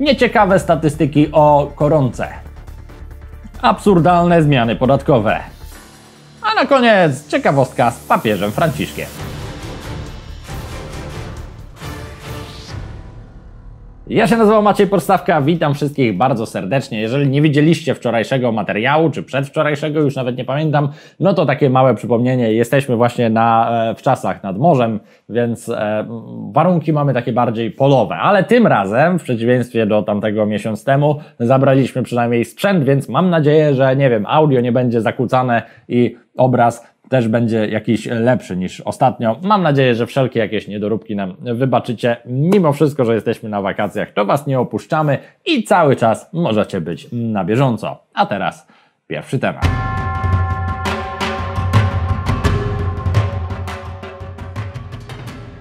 nieciekawe statystyki o koronce, absurdalne zmiany podatkowe, a na koniec ciekawostka z papieżem Franciszkiem. Ja się nazywam Maciej Podstawka, witam wszystkich bardzo serdecznie. Jeżeli nie widzieliście wczorajszego materiału, czy przedwczorajszego, już nawet nie pamiętam, no to takie małe przypomnienie. Jesteśmy właśnie na, e, w czasach nad morzem, więc e, warunki mamy takie bardziej polowe. Ale tym razem, w przeciwieństwie do tamtego miesiąc temu, zabraliśmy przynajmniej sprzęt, więc mam nadzieję, że nie wiem, audio nie będzie zakłócane i obraz też będzie jakiś lepszy niż ostatnio. Mam nadzieję, że wszelkie jakieś niedoróbki nam wybaczycie. Mimo wszystko, że jesteśmy na wakacjach, to Was nie opuszczamy i cały czas możecie być na bieżąco. A teraz pierwszy temat.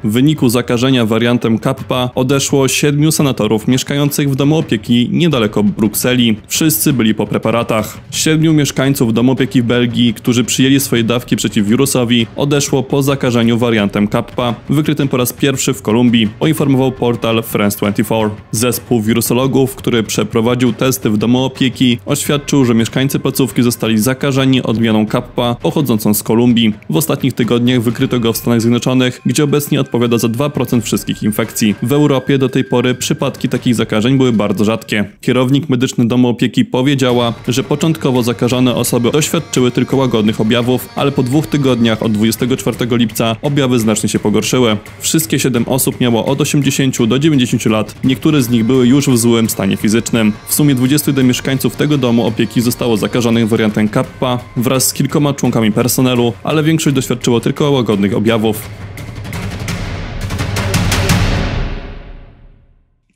W wyniku zakażenia wariantem Kappa odeszło siedmiu senatorów mieszkających w domu opieki niedaleko Brukseli. Wszyscy byli po preparatach. Siedmiu mieszkańców domu opieki w Belgii, którzy przyjęli swoje dawki przeciw wirusowi, odeszło po zakażeniu wariantem Kappa, wykrytym po raz pierwszy w Kolumbii, poinformował portal France24. Zespół wirusologów, który przeprowadził testy w domu opieki, oświadczył, że mieszkańcy placówki zostali zakażeni odmianą Kappa pochodzącą z Kolumbii. W ostatnich tygodniach wykryto go w Stanach Zjednoczonych, gdzie obecnie odpowiada za 2% wszystkich infekcji. W Europie do tej pory przypadki takich zakażeń były bardzo rzadkie. Kierownik medyczny domu opieki powiedziała, że początkowo zakażone osoby doświadczyły tylko łagodnych objawów, ale po dwóch tygodniach od 24 lipca objawy znacznie się pogorszyły. Wszystkie 7 osób miało od 80 do 90 lat, niektóre z nich były już w złym stanie fizycznym. W sumie 21 mieszkańców tego domu opieki zostało zakażonych wariantem Kappa wraz z kilkoma członkami personelu, ale większość doświadczyło tylko łagodnych objawów.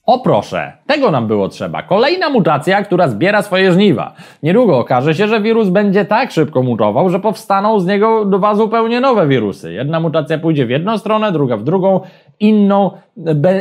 O proszę, tego nam było trzeba. Kolejna mutacja, która zbiera swoje żniwa. Niedługo okaże się, że wirus będzie tak szybko mutował, że powstaną z niego dwa zupełnie nowe wirusy. Jedna mutacja pójdzie w jedną stronę, druga w drugą, inną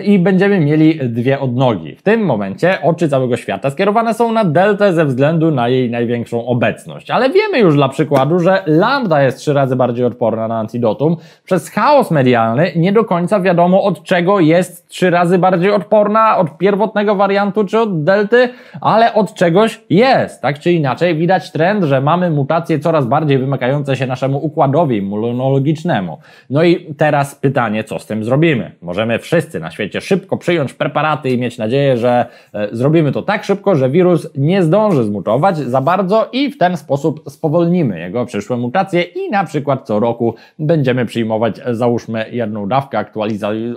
i będziemy mieli dwie odnogi. W tym momencie oczy całego świata skierowane są na deltę ze względu na jej największą obecność. Ale wiemy już dla przykładu, że lambda jest trzy razy bardziej odporna na antidotum. Przez chaos medialny nie do końca wiadomo od czego jest trzy razy bardziej odporna, od pierwotnego wariantu czy od delty, ale od czegoś jest. Tak czy inaczej widać trend, że mamy mutacje coraz bardziej wymykające się naszemu układowi immunologicznemu. No i teraz pytanie, co z tym zrobimy? Możemy wszyscy na świecie szybko przyjąć preparaty i mieć nadzieję, że e, zrobimy to tak szybko, że wirus nie zdąży zmutować za bardzo i w ten sposób spowolnimy jego przyszłe mutacje i na przykład co roku będziemy przyjmować, e, załóżmy, jedną dawkę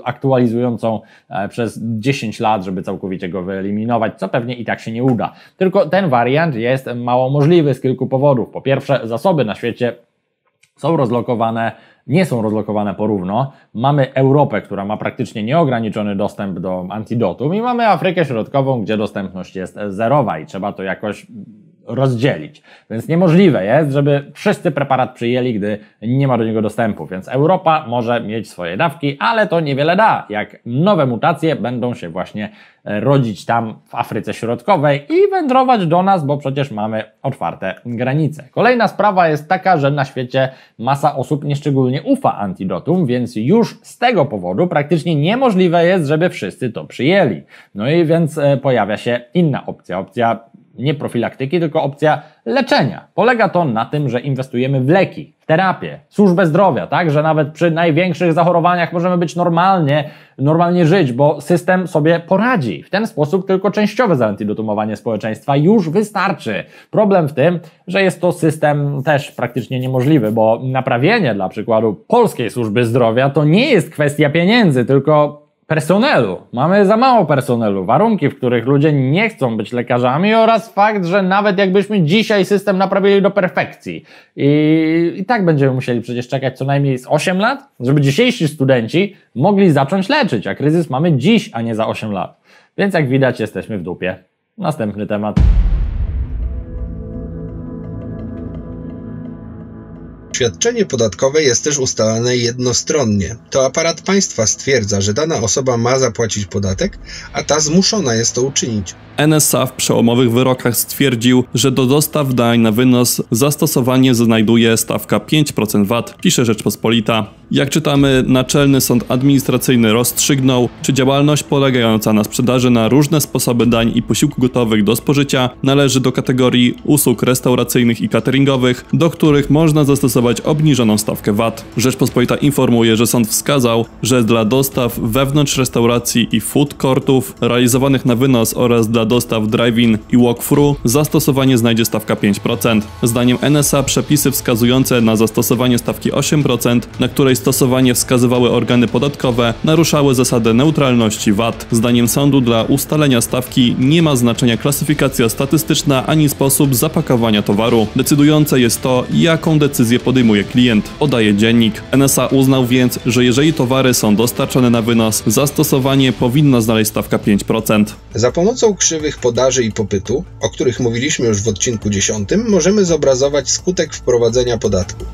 aktualizującą e, przez 10 lat, żeby całkowicie go wyeliminować, co pewnie i tak się nie uda. Tylko ten wariant jest mało możliwy z kilku powodów. Po pierwsze, zasoby na świecie są rozlokowane, nie są rozlokowane porówno. Mamy Europę, która ma praktycznie nieograniczony dostęp do antidotum i mamy Afrykę Środkową, gdzie dostępność jest zerowa i trzeba to jakoś rozdzielić. Więc niemożliwe jest, żeby wszyscy preparat przyjęli, gdy nie ma do niego dostępu. Więc Europa może mieć swoje dawki, ale to niewiele da, jak nowe mutacje będą się właśnie e, rodzić tam w Afryce Środkowej i wędrować do nas, bo przecież mamy otwarte granice. Kolejna sprawa jest taka, że na świecie masa osób nieszczególnie ufa antidotum, więc już z tego powodu praktycznie niemożliwe jest, żeby wszyscy to przyjęli. No i więc e, pojawia się inna opcja, opcja nie profilaktyki, tylko opcja leczenia. Polega to na tym, że inwestujemy w leki, w terapię, służbę zdrowia, tak, że nawet przy największych zachorowaniach możemy być normalnie, normalnie żyć, bo system sobie poradzi. W ten sposób tylko częściowe zaantidotumowanie społeczeństwa już wystarczy. Problem w tym, że jest to system też praktycznie niemożliwy, bo naprawienie dla przykładu polskiej służby zdrowia to nie jest kwestia pieniędzy, tylko personelu. Mamy za mało personelu, warunki, w których ludzie nie chcą być lekarzami oraz fakt, że nawet jakbyśmy dzisiaj system naprawili do perfekcji i, i tak będziemy musieli przecież czekać co najmniej z 8 lat, żeby dzisiejsi studenci mogli zacząć leczyć, a kryzys mamy dziś, a nie za 8 lat. Więc jak widać jesteśmy w dupie. Następny temat. Świadczenie podatkowe jest też ustalane jednostronnie. To aparat państwa stwierdza, że dana osoba ma zapłacić podatek, a ta zmuszona jest to uczynić. NSA w przełomowych wyrokach stwierdził, że do dostaw dań na wynos zastosowanie znajduje stawka 5% VAT, pisze Rzeczpospolita. Jak czytamy, Naczelny Sąd Administracyjny rozstrzygnął, czy działalność polegająca na sprzedaży na różne sposoby dań i posiłków gotowych do spożycia należy do kategorii usług restauracyjnych i cateringowych, do których można zastosować obniżoną stawkę VAT. Rzeczpospolita informuje, że sąd wskazał, że dla dostaw wewnątrz restauracji i food courtów realizowanych na wynos oraz dla dostaw drive-in i walk-through zastosowanie znajdzie stawka 5%. Zdaniem NSA przepisy wskazujące na zastosowanie stawki 8%, na której stosowanie wskazywały organy podatkowe, naruszały zasadę neutralności VAT. Zdaniem sądu dla ustalenia stawki nie ma znaczenia klasyfikacja statystyczna ani sposób zapakowania towaru. Decydujące jest to, jaką decyzję podejmuje klient, podaje dziennik. NSA uznał więc, że jeżeli towary są dostarczone na wynos, zastosowanie powinna znaleźć stawka 5%. Za pomocą krzywych podaży i popytu, o których mówiliśmy już w odcinku 10, możemy zobrazować skutek wprowadzenia podatku.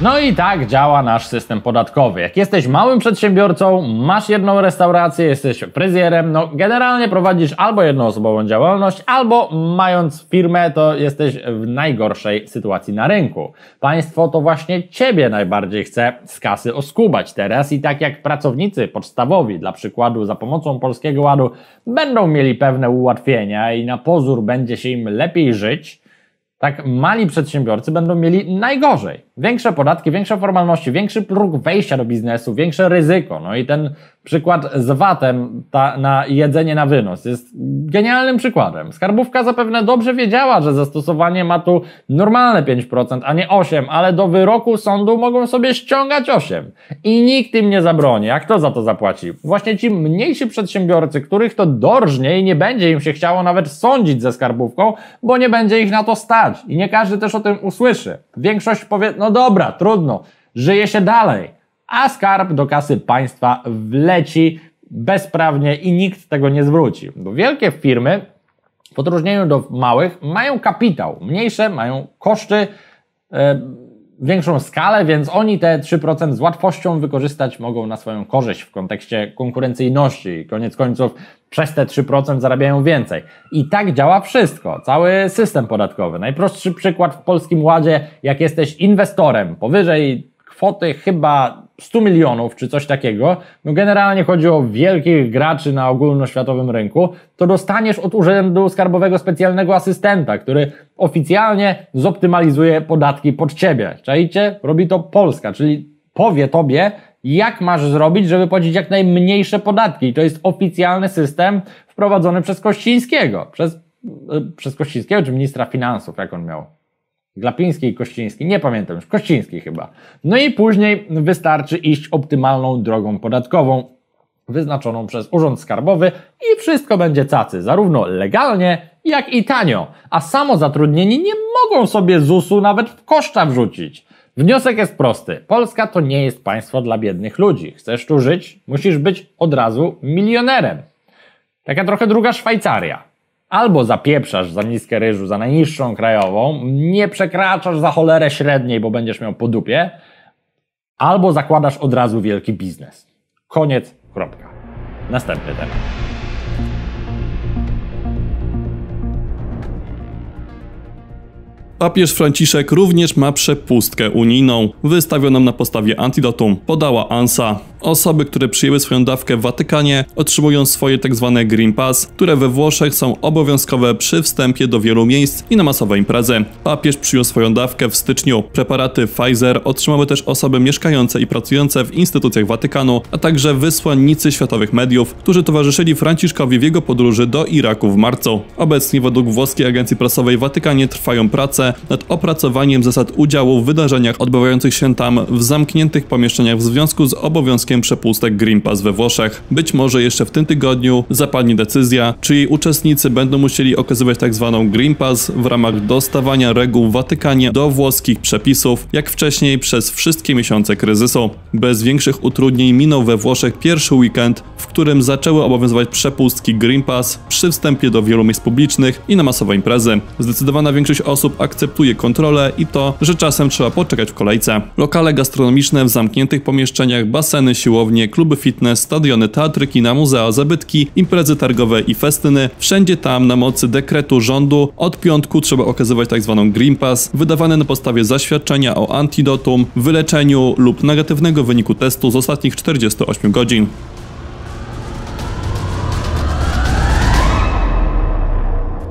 No i tak działa nasz system podatkowy. Jak jesteś małym przedsiębiorcą, masz jedną restaurację, jesteś fryzjerem, no generalnie prowadzisz albo jednoosobową działalność, albo mając firmę, to jesteś w najgorszej sytuacji na rynku. Państwo to właśnie ciebie najbardziej chce z kasy oskubać teraz i tak jak pracownicy podstawowi, dla przykładu za pomocą Polskiego Ładu, będą mieli pewne ułatwienia i na pozór będzie się im lepiej żyć, tak mali przedsiębiorcy będą mieli najgorzej. Większe podatki, większe formalności, większy próg wejścia do biznesu, większe ryzyko. No i ten przykład z VAT-em ta, na jedzenie na wynos jest genialnym przykładem. Skarbówka zapewne dobrze wiedziała, że zastosowanie ma tu normalne 5%, a nie 8%, ale do wyroku sądu mogą sobie ściągać 8%. I nikt im nie zabroni. A kto za to zapłaci? Właśnie ci mniejsi przedsiębiorcy, których to dorżnie i nie będzie im się chciało nawet sądzić ze skarbówką, bo nie będzie ich na to stać. I nie każdy też o tym usłyszy. Większość powie, no dobra, trudno, żyje się dalej. A skarb do kasy państwa wleci bezprawnie i nikt tego nie zwróci. Bo wielkie firmy, w odróżnieniu do małych, mają kapitał, mniejsze mają koszty, e, większą skalę, więc oni te 3% z łatwością wykorzystać mogą na swoją korzyść w kontekście konkurencyjności. Koniec końców przez te 3% zarabiają więcej. I tak działa wszystko, cały system podatkowy. Najprostszy przykład w Polskim Ładzie, jak jesteś inwestorem powyżej kwoty chyba 100 milionów czy coś takiego, no generalnie chodzi o wielkich graczy na ogólnoświatowym rynku, to dostaniesz od Urzędu Skarbowego specjalnego asystenta, który oficjalnie zoptymalizuje podatki pod ciebie. Czajcie? Robi to Polska, czyli powie tobie, jak masz zrobić, żeby płacić jak najmniejsze podatki. I to jest oficjalny system wprowadzony przez Kościńskiego, przez, e, przez Kościńskiego czy ministra finansów, jak on miał. Glapiński i Kościński, nie pamiętam już, Kościński chyba. No i później wystarczy iść optymalną drogą podatkową, wyznaczoną przez Urząd Skarbowy i wszystko będzie cacy, zarówno legalnie, jak i tanio. A samo zatrudnieni nie mogą sobie ZUS-u nawet w koszta wrzucić. Wniosek jest prosty. Polska to nie jest państwo dla biednych ludzi. Chcesz tu żyć, musisz być od razu milionerem. Taka trochę druga Szwajcaria albo zapieprzasz za niskę ryżu, za najniższą krajową, nie przekraczasz za cholerę średniej, bo będziesz miał po dupie, albo zakładasz od razu wielki biznes. Koniec, kropka. Następny temat. Papież Franciszek również ma przepustkę unijną, wystawioną na podstawie antidotum, podała ANSA. Osoby, które przyjęły swoją dawkę w Watykanie, otrzymują swoje tzw. Tak Green Pass, które we Włoszech są obowiązkowe przy wstępie do wielu miejsc i na masowe imprezy. Papież przyjął swoją dawkę w styczniu. Preparaty Pfizer otrzymały też osoby mieszkające i pracujące w instytucjach Watykanu, a także wysłannicy światowych mediów, którzy towarzyszyli Franciszkowi w jego podróży do Iraku w marcu. Obecnie według włoskiej agencji prasowej Watykanie trwają prace nad opracowaniem zasad udziału w wydarzeniach odbywających się tam w zamkniętych pomieszczeniach w związku z obowiązkiem przepustek Green Pass we Włoszech. Być może jeszcze w tym tygodniu zapadnie decyzja, czy jej uczestnicy będą musieli okazywać tzw. Tak Green Pass w ramach dostawania reguł w Watykanie do włoskich przepisów, jak wcześniej przez wszystkie miesiące kryzysu. Bez większych utrudnień minął we Włoszech pierwszy weekend, w którym zaczęły obowiązywać przepustki Green Pass przy wstępie do wielu miejsc publicznych i na masowe imprezy. Zdecydowana większość osób akceptuje kontrolę i to, że czasem trzeba poczekać w kolejce. Lokale gastronomiczne w zamkniętych pomieszczeniach, baseny, siłownie, kluby fitness, stadiony, teatry, kina, muzea, zabytki, imprezy targowe i festyny. Wszędzie tam na mocy dekretu rządu od piątku trzeba okazywać tzw. Tak Green Pass, wydawane na podstawie zaświadczenia o antidotum, wyleczeniu lub negatywnego wyniku testu z ostatnich 48 godzin.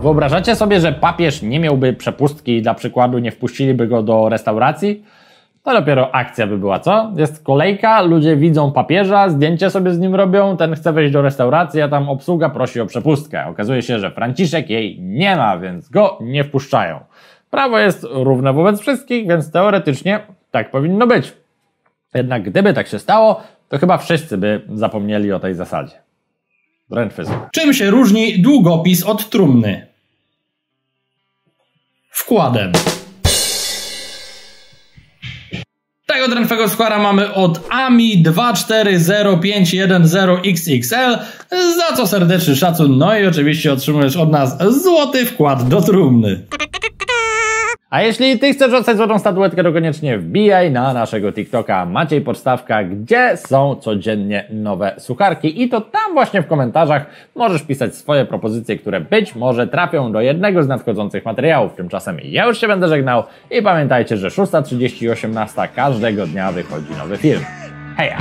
Wyobrażacie sobie, że papież nie miałby przepustki i dla przykładu nie wpuściliby go do restauracji? To dopiero akcja by była, co? Jest kolejka, ludzie widzą papieża, zdjęcie sobie z nim robią, ten chce wejść do restauracji, a tam obsługa prosi o przepustkę. Okazuje się, że Franciszek jej nie ma, więc go nie wpuszczają. Prawo jest równe wobec wszystkich, więc teoretycznie tak powinno być. Jednak gdyby tak się stało, to chyba wszyscy by zapomnieli o tej zasadzie. Wręcz. Czym się różni długopis od trumny? Wkładem. Tego drętwego skłara mamy od AMI 240510XXL, za co serdeczny szacun, no i oczywiście otrzymujesz od nas złoty wkład do trumny. A jeśli ty chcesz dostać złotą statuetkę, to koniecznie wbijaj na naszego TikToka Maciej Podstawka, gdzie są codziennie nowe sucharki. I to tam właśnie w komentarzach możesz pisać swoje propozycje, które być może trafią do jednego z nadchodzących materiałów. Tymczasem ja już się będę żegnał i pamiętajcie, że 6.30 i 18 każdego dnia wychodzi nowy film. Heja!